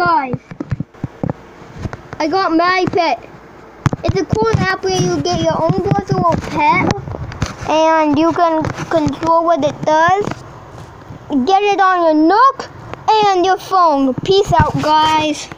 guys. I got my pet. It's a cool app where you get your own little pet and you can control what it does. Get it on your Nook and your phone. Peace out, guys.